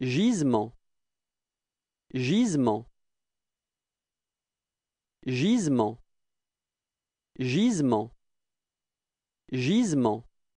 gisement. Gisement. Gisement. Gisement. Gisement.